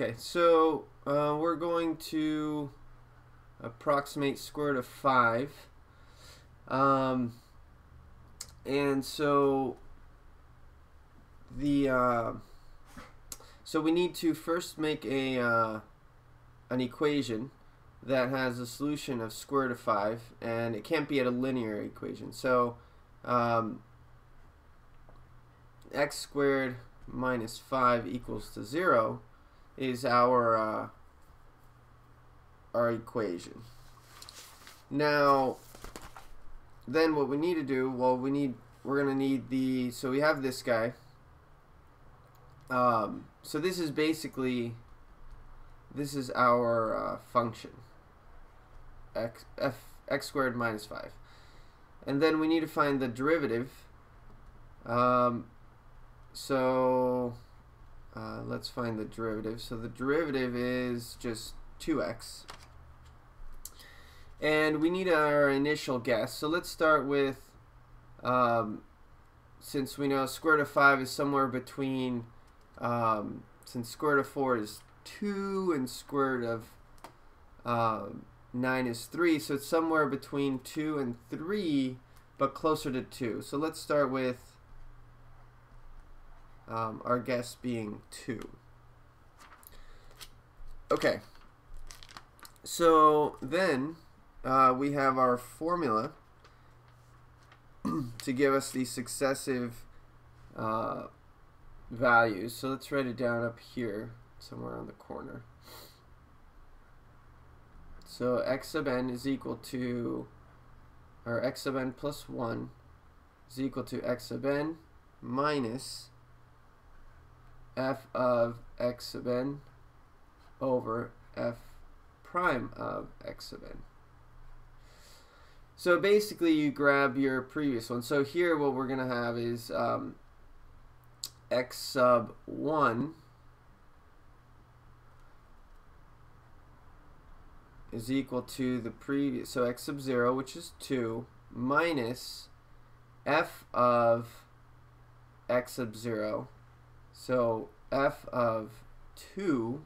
Okay, so uh, we're going to approximate square root of 5. Um, and so the uh, so we need to first make a uh, an equation that has a solution of square root of 5 and it can't be at a linear equation so um, x squared minus 5 equals to 0 is our uh, our equation. Now then what we need to do well we need we're gonna need the so we have this guy. Um, so this is basically this is our uh, function. X f x squared minus 5 and then we need to find the derivative. Um, so uh, let's find the derivative. So the derivative is just 2x and we need our initial guess. So let's start with um, since we know square root of 5 is somewhere between um, since square root of 4 is 2 and square root of um, 9 is 3, so it's somewhere between 2 and 3, but closer to 2. So let's start with um, our guess being 2. Okay, so then uh, we have our formula to give us the successive uh, values. So let's write it down up here, somewhere on the corner. So x sub n is equal to, or x sub n plus 1 is equal to x sub n minus f of x sub n over f prime of x sub n. So basically you grab your previous one. So here what we're going to have is um, x sub 1 is equal to the previous, so x sub 0, which is 2, minus f of x sub 0. So f of 2,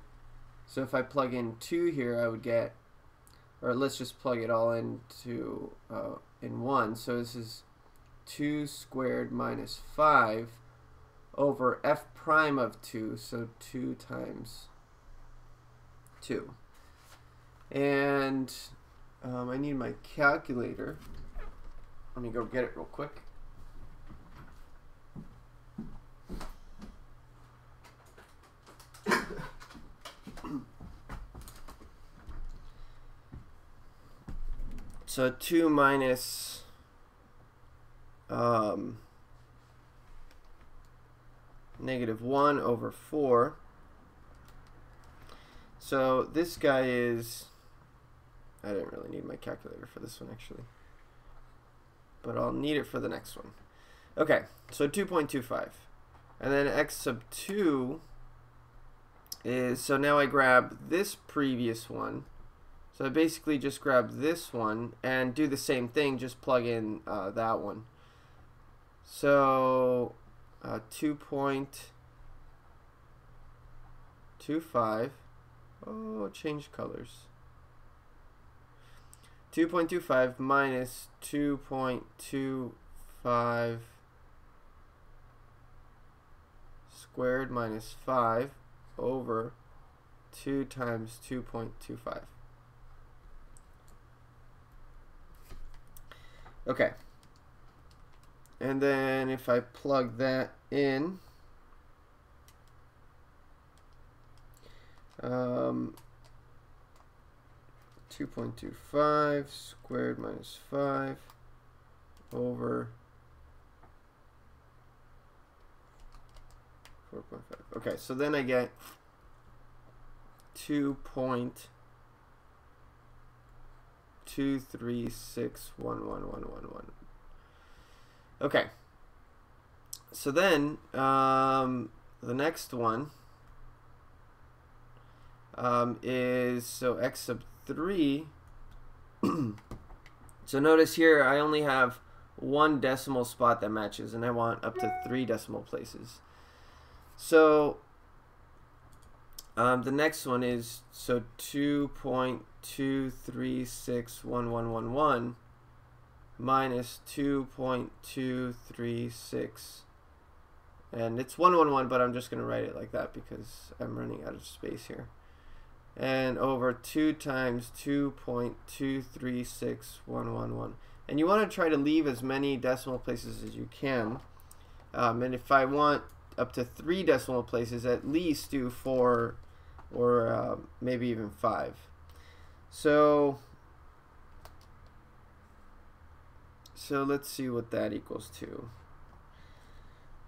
so if I plug in 2 here, I would get, or let's just plug it all into uh, in 1. So this is 2 squared minus 5 over f prime of 2, so 2 times 2. And um, I need my calculator. Let me go get it real quick. So 2 minus um, negative 1 over 4. So this guy is, I didn't really need my calculator for this one actually, but I'll need it for the next one. Okay, so 2.25. And then x sub 2 is, so now I grab this previous one. So I basically just grab this one and do the same thing, just plug in uh, that one. So uh, 2.25. Oh, change colors. 2.25 minus 2.25 squared minus 5 over 2 times 2.25. Okay. And then if I plug that in, um, 2.25 squared minus 5 over 4.5. Okay, so then I get 2.2361111. Okay. So then, um, the next one um, is, so x sub 3. so notice here, I only have one decimal spot that matches, and I want up to three decimal places. So Um, the next one is so 2.2361111 minus 2.236 and it's 111 but I'm just going to write it like that because I'm running out of space here. And over 2 times 2.236111 and you want to try to leave as many decimal places as you can. Um, and if I want up to three decimal places at least do four or uh, maybe even five. So so let's see what that equals to.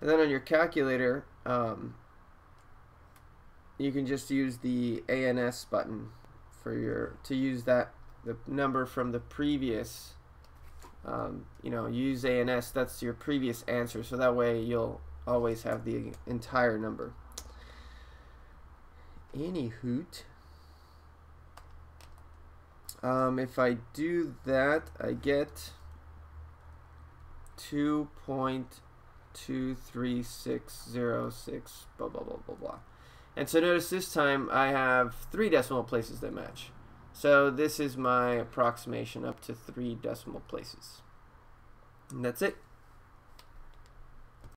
And then on your calculator um, you can just use the ANS button for your to use that the number from the previous um, you know use ANS that's your previous answer so that way you'll always have the entire number any hoot um, if I do that I get 2.23606 blah blah blah blah blah and so notice this time I have three decimal places that match. So this is my approximation up to three decimal places. And that's it.